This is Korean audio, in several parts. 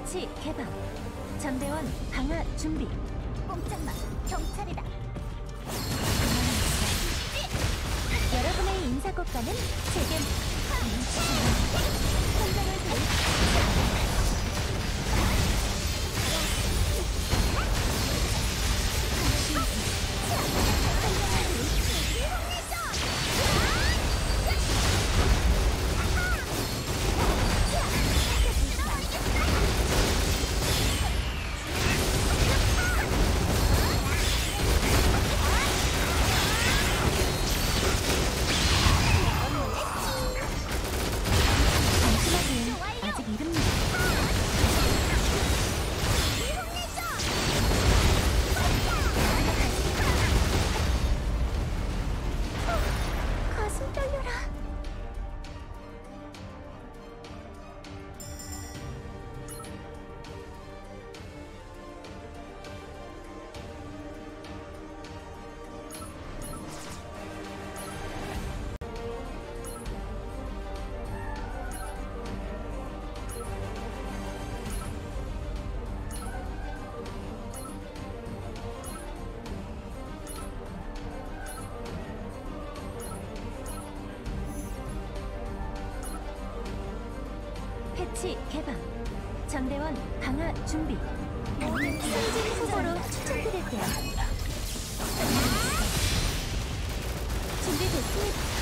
패치 개방. 전대원 강화 준비. 꼼짝마. 경찰이다. 여러분의 인사고과는 제게 패치 개방. 전대원 강화 준비. 승진 후보로 추천드릴게요. 준비됐습니다.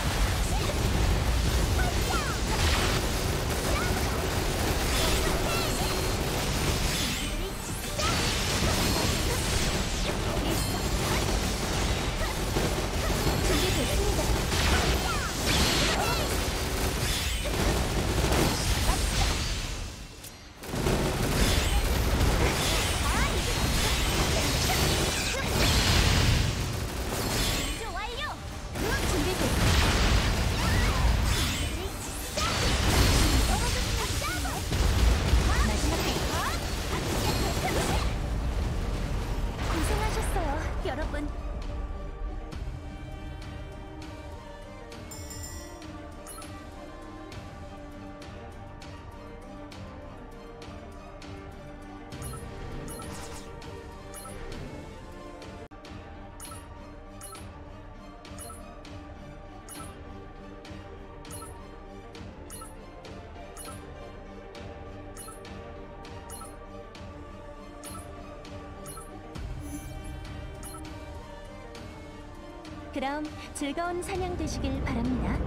그럼 즐거운 사냥 되시길 바랍니다.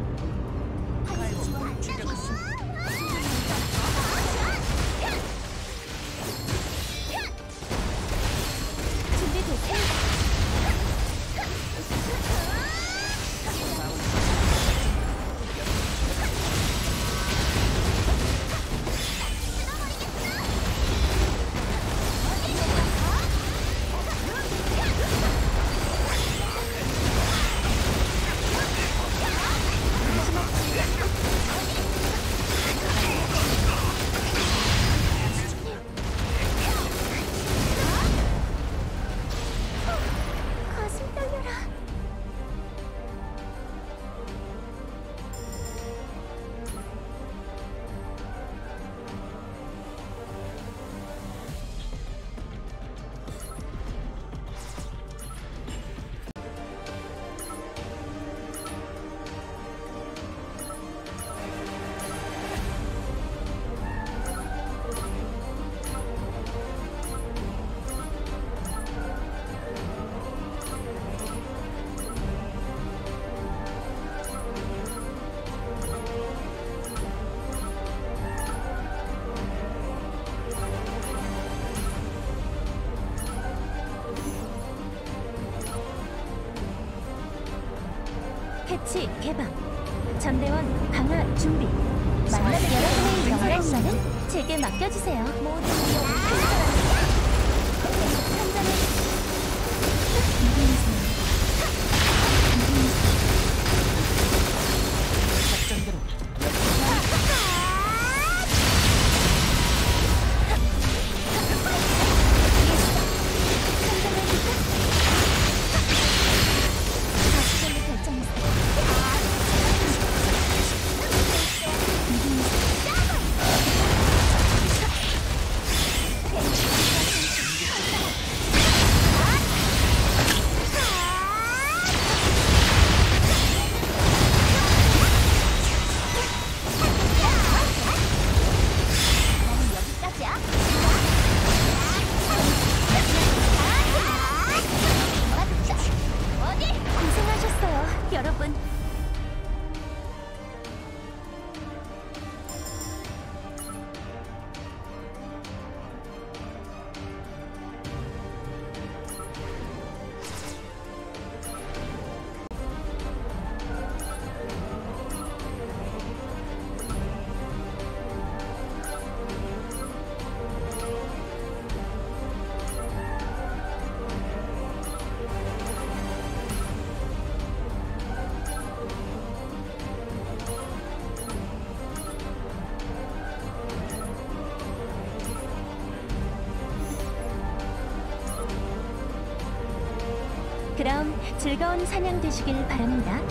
준비 됐 패치 개방. 전대원 강화 준비. 만나 여러분의 영화는 제게 맡겨주세요. 모든 한잔을 그럼 즐거운 사냥 되시길 바랍니다.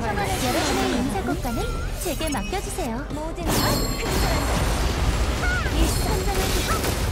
여러분의 인사고과는 제게 맡겨주세요. 모든 것이 선정을